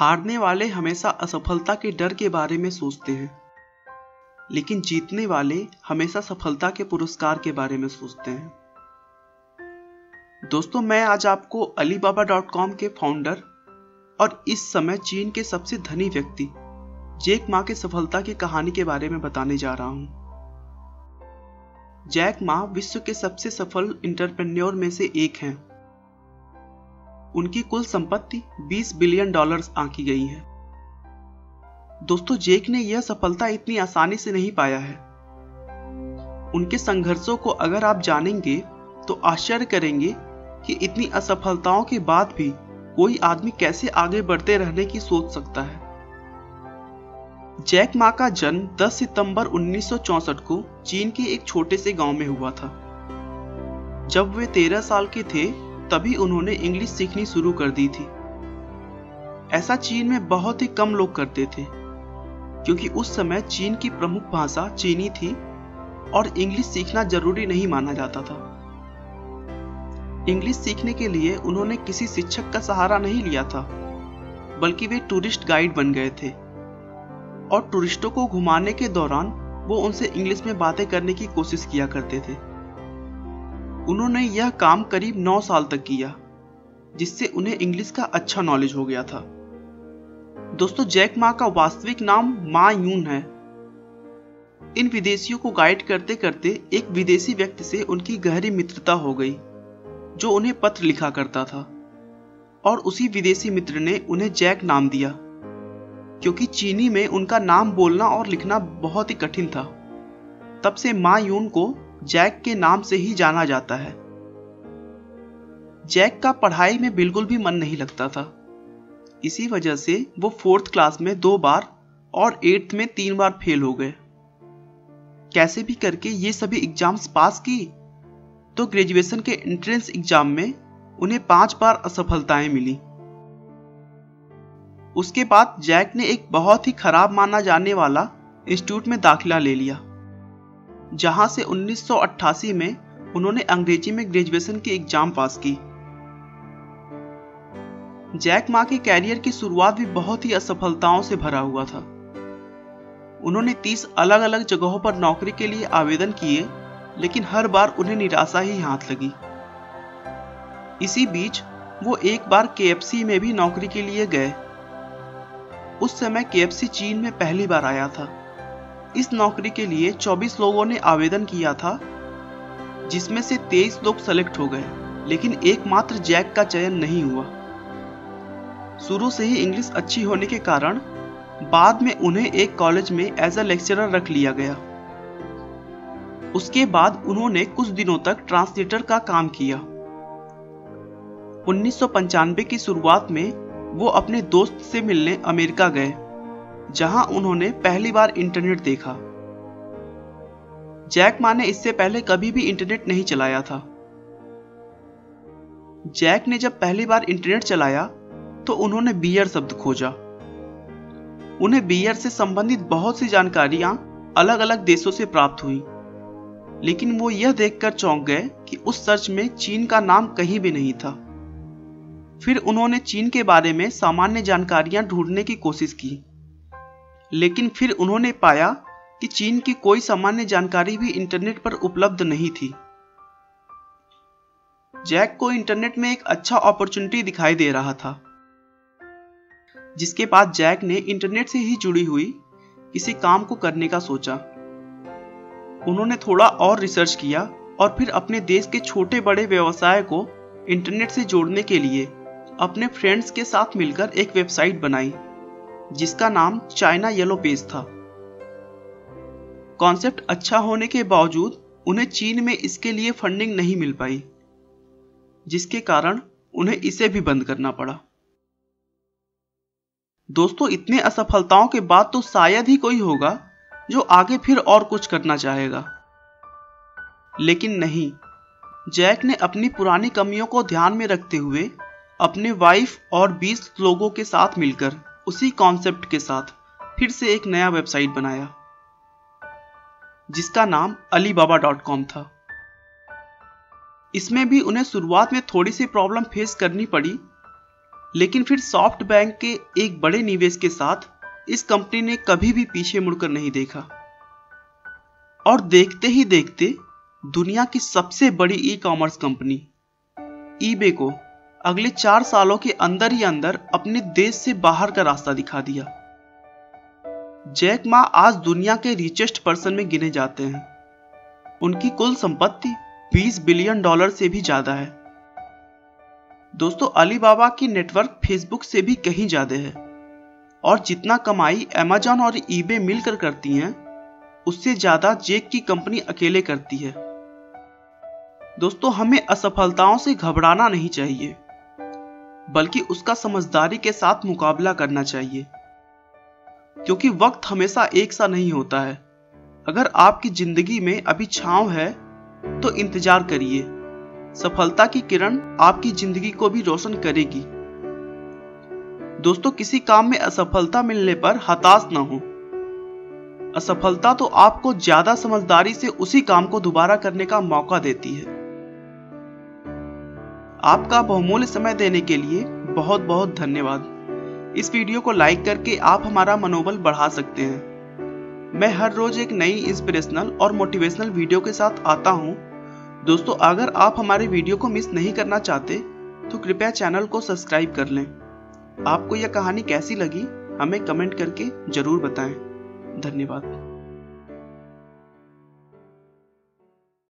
हारने वाले हमेशा असफलता के डर के बारे में सोचते हैं। लेकिन जीतने वाले हमेशा सफलता के पुरस्कार के बारे में सोचते हैं। दोस्तों, मैं आज आपको अलीबाबा डॉट कॉम के फाउंडर और इस समय चीन के सबसे धनी व्यक्ति, जैक मा के सफलता की कहानी के बारे में बताने जा रहा हूँ। जैक मा विश्व के सबसे सफल इंटरप्रेन्योर में से एक हैं। उनकी कुल संपत्ति 20 बिलियन डॉलर्स आंकी गई है। दोस्तों, जेक ने यह सफलता इतनी आसानी से नहीं पाया है। उनके संघर्षों को अगर आप जानेंगे तो आश्चर्य करेंगे कि इतनी असफलताओं के बाद भी कोई आदमी कैसे आगे बढ़ते रहने की सोच सकता है। जैक मा का जन्म 10 सितंबर 1964 को चीन के एक छोटे से गाँव में हुआ था। जब वे 13 साल के थे तभी उन्होंने इंग्लिश सीखनी शुरू कर दी थी। ऐसा चीन में बहुत ही कम लोग करते थे, क्योंकि उस समय चीन की प्रमुख भाषा चीनी थी और इंग्लिश सीखना ज़रूरी नहीं माना जाता था। इंग्लिश सीखने के लिए उन्होंने किसी शिक्षक का सहारा नहीं लिया था, बल्कि वे टूरिस्ट गाइड बन गए थे। और टूरिस्टों को घुमाने के दौरान वो उनसे इंग्लिश में बातें करने की कोशिश किया करते थे। उन्होंने यह काम करीब नौ साल तक किया, जिससे उन्हें इंग्लिश का अच्छा नॉलेज हो गया था। दोस्तों, जैक मा का वास्तविक नाम मा यून है। इन विदेशियों को गाइड करते करते एक विदेशी व्यक्ति से उनकी गहरी मित्रता हो गई, जो उन्हें पत्र लिखा करता था। और उसी विदेशी मित्र ने उन्हें जैक नाम दिया, क्योंकि चीनी में उनका नाम बोलना और लिखना बहुत ही कठिन था। तब से मा यून को जैक के नाम से ही जाना जाता है। जैक का पढ़ाई में बिल्कुल भी मन नहीं लगता था। इसी वजह से वो फोर्थ क्लास में दो बार और एट्थ में तीन बार फेल हो गए। कैसे भी करके ये सभी एग्ज़ाम्स पास की तो ग्रेजुएशन के एंट्रेंस एग्ज़ाम में उन्हें पाँच बार असफलताएँ मिली। उसके बाद जैक ने एक बहुत ही खराब माना जाने वाला इंस्टीट्यूट में दाखिला ले लिया। जहाँ से 1988 में उन्होंने अंग्रेज़ी में ग्रेजुएशन की एग्ज़ाम पास की। जैक मा के कैरियर की शुरुआत भी बहुत ही असफलताओं से भरा हुआ था। उन्होंने 30 अलग अलग जगहों पर नौकरी के लिए आवेदन किए, लेकिन हर बार उन्हें निराशा ही हाथ लगी। इसी बीच, वो एक बार केएफसी में भी नौकरी के लिए गए। उस समय के चीन में पहली बार आया था। इस नौकरी के लिए 24 लोगों ने आवेदन किया था, जिसमें से 23 लोग सेलेक्ट हो गए, लेकिन एकमात्र जैक का चयन नहीं हुआ। शुरू से ही इंग्लिश अच्छी होने के कारण, बाद में उन्हें एक कॉलेज में एज अ लेक्चरर रख लिया गया। उसके बाद उन्होंने कुछ दिनों तक ट्रांसलेटर का काम किया। उन्नीस सौ पंचानवे की शुरुआत में वो अपने दोस्त से मिलने अमेरिका गए। जहाँ उन्होंने पहली बार इंटरनेट देखा। जैक मा ने इससे पहले कभी भी इंटरनेट नहीं चलाया था। जैक ने जब पहली बार इंटरनेट चलाया तो उन्होंने बियर शब्द खोजा। उन्हें बियर से संबंधित बहुत सी जानकारियाँ अलग अलग देशों से प्राप्त हुई, लेकिन वो यह देखकर चौंक गए कि उस सर्च में चीन का नाम कहीं भी नहीं था। फिर उन्होंने चीन के बारे में सामान्य जानकारियाँ ढूँढने की कोशिश की। लेकिन फिर उन्होंने पाया कि चीन की कोई सामान्य जानकारी भी इंटरनेट पर उपलब्ध नहीं थी। जैक को इंटरनेट में एक अच्छा अपॉर्चुनिटी दिखाई दे रहा था, जिसके बाद जैक ने इंटरनेट से ही जुड़ी हुई किसी काम को करने का सोचा। उन्होंने थोड़ा और रिसर्च किया और फिर अपने देश के छोटे बड़े व्यवसाय को इंटरनेट से जोड़ने के लिए अपने फ्रेंड्स के साथ मिलकर एक वेबसाइट बनाई। जिसका नाम चाइना येलो पेज था। कॉन्सेप्ट अच्छा होने के बावजूद उन्हें चीन में इसके लिए फंडिंग नहीं मिल पाई, जिसके कारण उन्हें इसे भी बंद करना पड़ा। दोस्तों, इतने असफलताओं के बाद तो शायद ही कोई होगा जो आगे फिर और कुछ करना चाहेगा। लेकिन नहीं, जैक ने अपनी पुरानी कमियों को ध्यान में रखते हुए अपने वाइफ और 20 लोगों के साथ मिलकर उसी कॉन्सेप्ट के साथ फिर से एक नया वेबसाइट बनाया, जिसका नाम अलीबाबा डॉट कॉम था। इसमें भी उन्हें शुरुआत में थोड़ी सी प्रॉब्लम फेस करनी पड़ी, लेकिन फिर सॉफ्ट बैंक के एक बड़े निवेश के साथ इस कंपनी ने कभी भी पीछे मुड़कर नहीं देखा। और देखते ही देखते दुनिया की सबसे बड़ी ई कॉमर्स कंपनी ईबे को अगले चार सालों के अंदर ही अंदर अपने देश से बाहर का रास्ता दिखा दिया। जैक मा आज दुनिया के रिचेस्ट पर्सन में गिने जाते हैं। उनकी कुल संपत्ति 20 बिलियन डॉलर से भी ज़्यादा है। दोस्तों, अलीबाबा की नेटवर्क फेसबुक से भी कहीं ज़्यादा है। और जितना कमाई अमेजॉन और ईबे मिलकर करती हैं, उससे ज़्यादा जेक की कंपनी अकेले करती है। दोस्तों, हमें असफलताओं से घबराना नहीं चाहिए। बल्कि उसका समझदारी के साथ मुकाबला करना चाहिए। क्योंकि वक्त हमेशा एक सा नहीं होता है। अगर आपकी ज़िंदगी में अभी छांव है तो इंतज़ार करिए। सफलता की किरण आपकी ज़िंदगी को भी रोशन करेगी। दोस्तों, किसी काम में असफलता मिलने पर हताश ना हो। असफलता तो आपको ज़्यादा समझदारी से उसी काम को दोबारा करने का मौका देती है। आपका बहुमूल्य समय देने के लिए बहुत बहुत धन्यवाद। इस वीडियो को लाइक करके आप हमारा मनोबल बढ़ा सकते हैं। मैं हर रोज एक नई इंस्पिरेशनल और मोटिवेशनल वीडियो के साथ आता हूँ। दोस्तों, अगर आप हमारे वीडियो को मिस नहीं करना चाहते तो कृपया चैनल को सब्सक्राइब कर लें। आपको यह कहानी कैसी लगी, हमें कमेंट करके ज़रूर बताएँ। धन्यवाद।